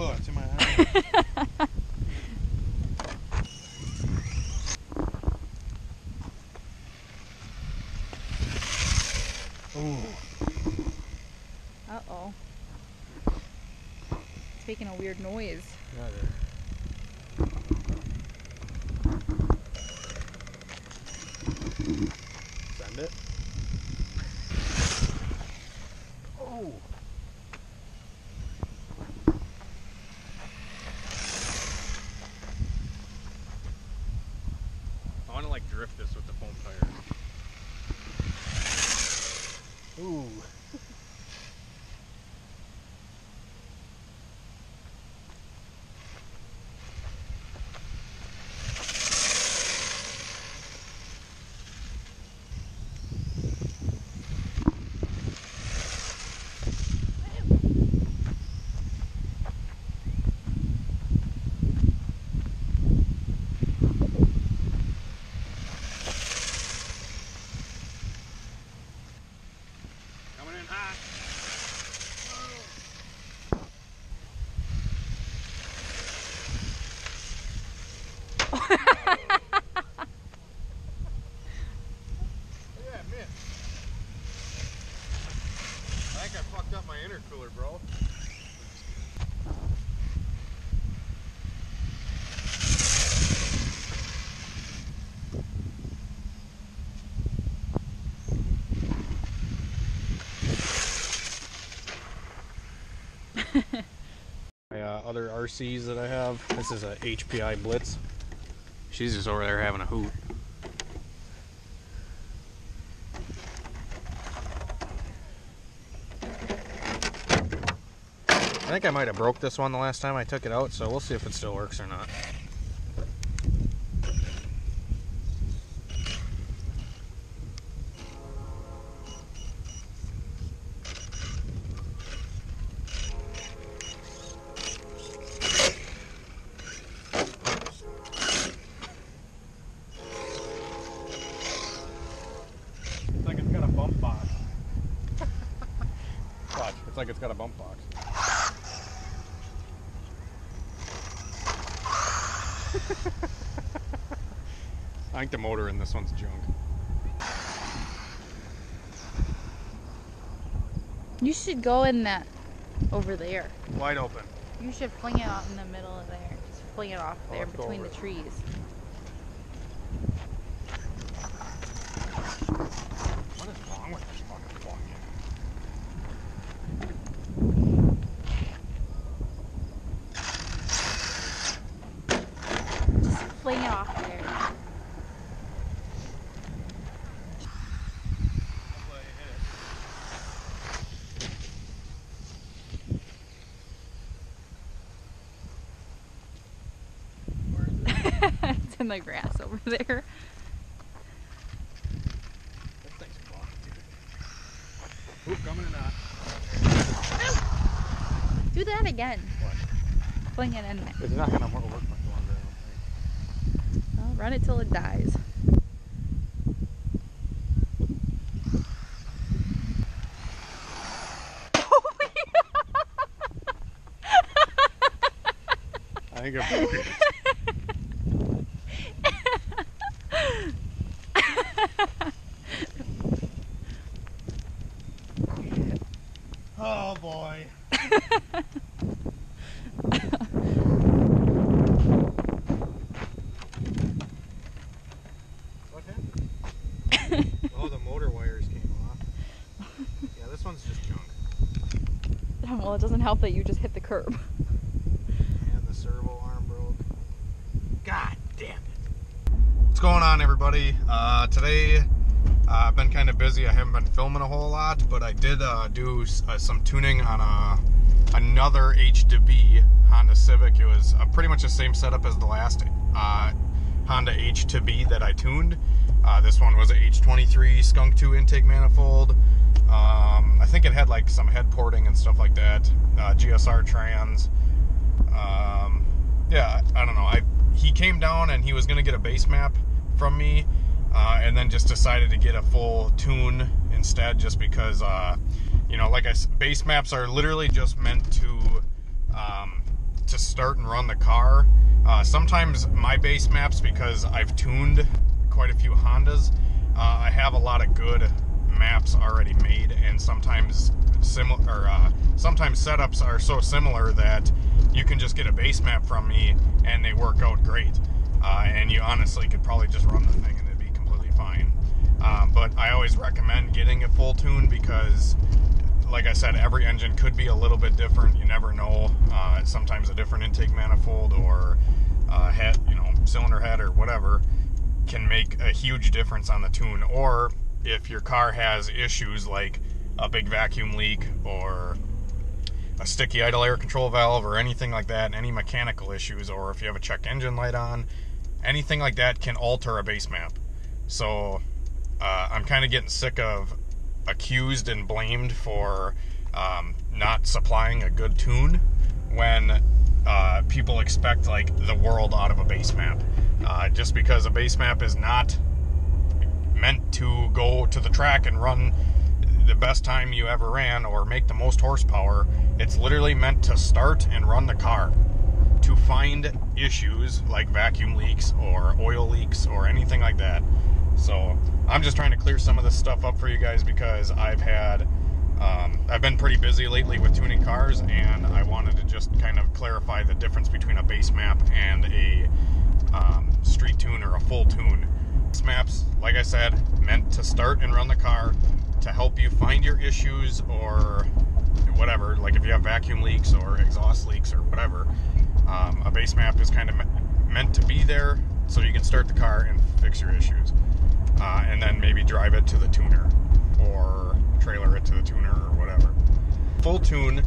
Oh, it's in my eye. Uh-oh. It's making a weird noise. Yeah, drift this with the foam tires. Ooh. Coming in hot. Yeah, man. I think I fucked up my intercooler, bro. Uh, other RCs that I have. This is a HPI Blitz. She's just over there having a hoot. I think I might have broke this one the last time I took it out, so we'll see if it still works or not. Like it's got a bump box. I think the motor in this one's junk. You should go in that over there. Wide open. You should fling it out in the middle of there. Just fling it off Oh, there between the trees. What is wrong with this fucking plug Just fling it off there. it's in the grass over there. That thing's fucked, dude. Oop, coming in hot. Do that again. What? Fling it in there. It's not gonna work much longer, I don't think. Well, run it till it dies. I think I. oh boy. What happened? oh, the motor wires came off. Yeah, this one's just junk. well, it doesn't help that you just hit the curb. And the servo arm broke. God damn it. What's going on, everybody? Uh, today, uh, I've been kind of busy. I haven't been filming a whole lot, but I did uh, do uh, some tuning on a, another H2B Honda Civic. It was uh, pretty much the same setup as the last uh, Honda H2B that I tuned. Uh, this one was a H23 Skunk 2 intake manifold. Um, I think it had like some head porting and stuff like that. Uh, GSR trans. Um, yeah, I, I don't know. I he came down and he was gonna get a base map from me, uh, and then just decided to get a full tune instead, just because uh, you know, like I base maps are literally just meant to um, to start and run the car. Uh, sometimes my base maps, because I've tuned quite a few Hondas, uh, I have a lot of good maps already made, and sometimes similar, or uh, sometimes setups are so similar that you can just get a base map from me and they work out great. Uh, and you honestly could probably just run the thing and it'd be completely fine. Um, but I always recommend getting a full tune because, like I said, every engine could be a little bit different. You never know. Uh, sometimes a different intake manifold or uh, head, you know, cylinder head or whatever can make a huge difference on the tune. Or if your car has issues like a big vacuum leak or a sticky idle air control valve or anything like that, any mechanical issues, or if you have a check engine light on, anything like that can alter a base map. So uh, I'm kind of getting sick of accused and blamed for um, not supplying a good tune when uh, people expect like the world out of a base map. Uh, just because a base map is not meant to go to the track and run the best time you ever ran or make the most horsepower. It's literally meant to start and run the car. To find issues like vacuum leaks or oil leaks or anything like that. So I'm just trying to clear some of this stuff up for you guys because I've had um, I've been pretty busy lately with tuning cars, and I wanted to just kind of clarify the difference between a base map and a um, street tune or a full tune. Maps, like I said, meant to start and run the car to help you find your issues or whatever. Like if you have vacuum leaks or exhaust leaks or whatever, um, a base map is kind of me- meant to be there so you can start the car and fix your issues, uh, and then maybe drive it to the tuner or trailer it to the tuner or whatever. Full tune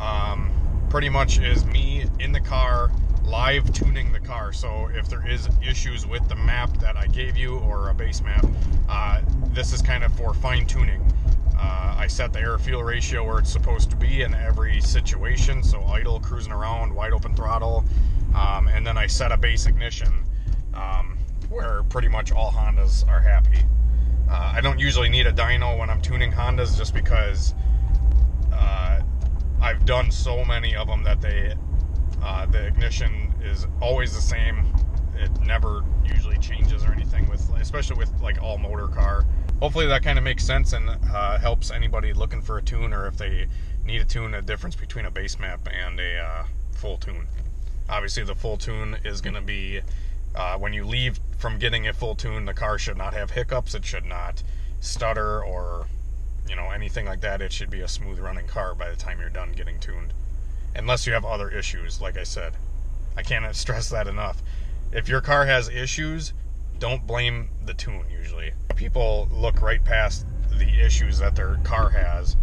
um, pretty much is me in the car live tuning the car. So if there is issues with the map that I gave you or a base map, uh, this is kind of for fine tuning. Uh, I set the air fuel ratio where it's supposed to be in every situation. So idle, cruising around, wide open throttle, um, and then I set a base ignition um, where pretty much all Hondas are happy. Uh, I don't usually need a dyno when I'm tuning Hondas just because uh, I've done so many of them that they uh, the ignition is always the same. It never usually changes or anything with, especially with like all motor car. Hopefully that kind of makes sense and uh, helps anybody looking for a tune or if they need a tune, a difference between a base map and a uh, full tune. Obviously, the full tune is going to be uh, when you leave from getting a full tune, the car should not have hiccups. It should not stutter or you know anything like that. It should be a smooth running car by the time you're done getting tuned unless you have other issues, like I said. I can't stress that enough. If your car has issues, don't blame the tune usually. People look right past the issues that their car has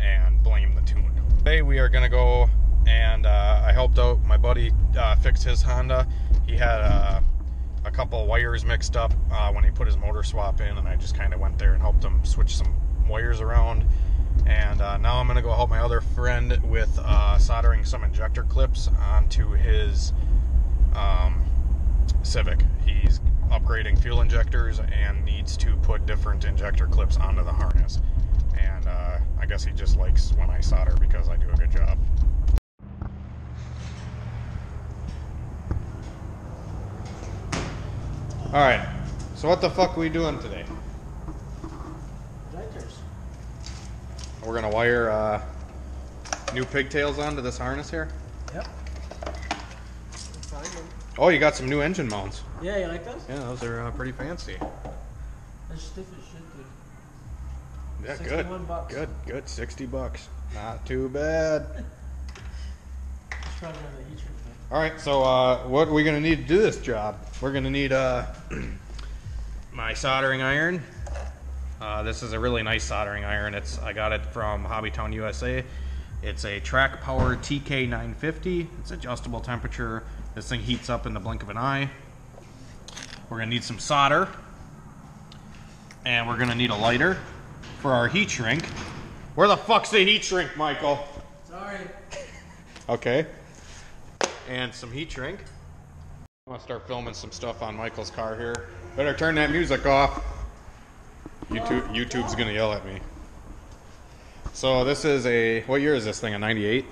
and blame the tune. Today we are going to go and uh, I helped out my buddy uh, fix his Honda. He had uh, a couple wires mixed up uh, when he put his motor swap in, and I just kind of went there and helped him switch some wires around and uh, now I'm going to go help my other friend with uh, soldering some injector clips onto his um, Civic. He's upgrading fuel injectors and needs to put different injector clips onto the harness. And uh, I guess he just likes when I solder because I do a good job. All right. So what the fuck are we doing today? Injectors. We're gonna wire uh, new pigtails onto this harness here. Yep. Oh, you got some new engine mounts. Yeah, you like those? Yeah, those are uh, pretty fancy. They're stiff as shit, dude. Yeah, 61 good. bucks. Good, good. Sixty bucks. Not too bad. Just trying to run the heat shrink thing. All right, so uh, what are we gonna need to do this job? We're gonna need uh, my soldering iron. Uh, this is a really nice soldering iron. It's I got it from Hobbytown USA. It's a Trakpower TK950. It's adjustable temperature. This thing heats up in the blink of an eye. We're gonna need some solder, and we're gonna need a lighter for our heat shrink. Where the fuck's the heat shrink, Michael? Sorry. Okay. And some heat shrink. I'm gonna start filming some stuff on Michael's car here. Better turn that music off. YouTube YouTube's gonna yell at me. So this is a what year is this thing? A 98?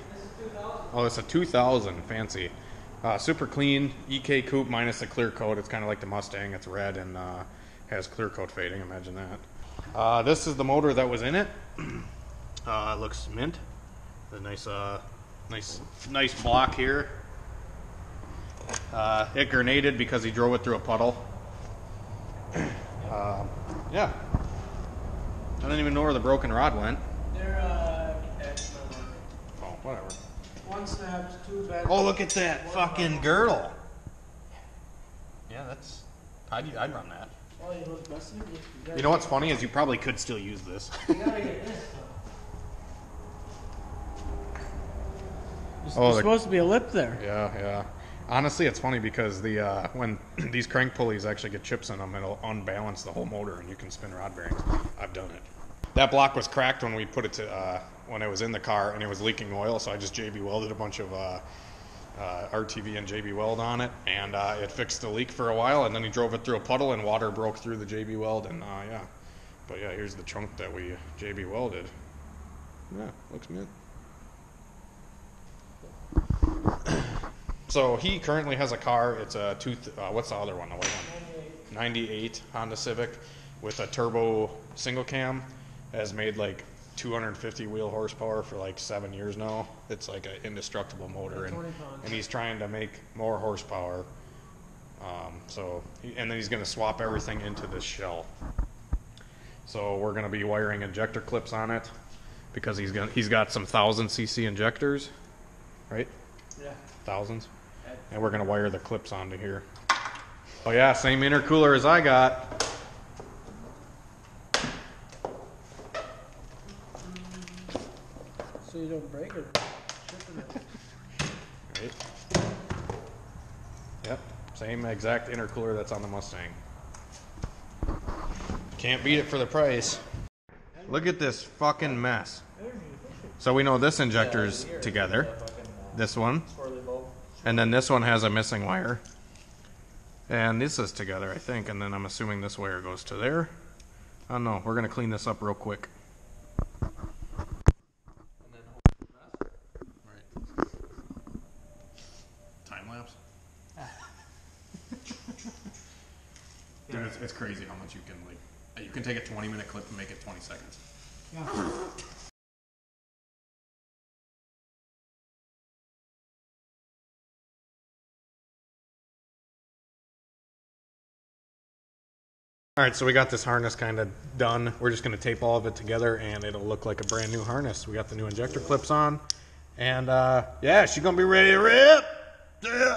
Oh, it's a 2000. Fancy. Uh, super clean EK coupe minus the clear coat. It's kind of like the Mustang. It's red and uh, has clear coat fading. Imagine that. Uh, this is the motor that was in it. Uh, it looks mint. A nice uh, Nice, nice block here. Uh, it grenaded because he drove it through a puddle. Yeah. I don't even know where the broken rod went. They're, uh, at. Oh, whatever. One two bad. Oh, look at that fucking girdle. Yeah, that's. I'd, I'd run that. Oh, you know what's busted? You, You know what's funny is you probably could still use this. you gotta get this. There's, Oh, there's the- supposed to be a lip there. Yeah, yeah. Honestly, it's funny because the uh, when these crank pulleys actually get chips in them, it'll unbalance the whole motor, and you can spin rod bearings. I've done it. That block was cracked when we put it to uh, when it was in the car, and it was leaking oil. So I just JB welded a bunch of uh, uh, RTV and JB weld on it, and uh, it fixed the leak for a while. And then he drove it through a puddle, and water broke through the JB weld, and uh, yeah. But yeah, here's the chunk that we JB welded. Yeah, looks mint. So he currently has a car. It's a two. Uh, what's the other one? The white one. 98 Honda Civic with a turbo single cam. Has made like 250 wheel horsepower for like seven years now. It's like an indestructible motor, and, and he's trying to make more horsepower. Um, so, and then he's going to swap everything into this shell. So we're going to be wiring injector clips on it because he's going he's got some thousand cc injectors, right? Yeah. thousands. And we're gonna wire the clips onto here. Oh yeah, same intercooler as I got. So you don't break it. Right. Yep, same exact intercooler that's on the Mustang. Can't beat it for the price. Look at this fucking mess. So we know this injector's together. This one. And then this one has a missing wire. And this is together, I think. And then I'm assuming this wire goes to there. I don't know. we're gonna clean this up real quick. Time lapse. Dude, it's, it's crazy how much you can like. You can take a 20 minute clip and make it 20 seconds. All right, so we got this harness kind of done. We're just going to tape all of it together, and it'll look like a brand new harness. We got the new injector clips on, and uh, yeah, she's going to be ready to rip. Yeah.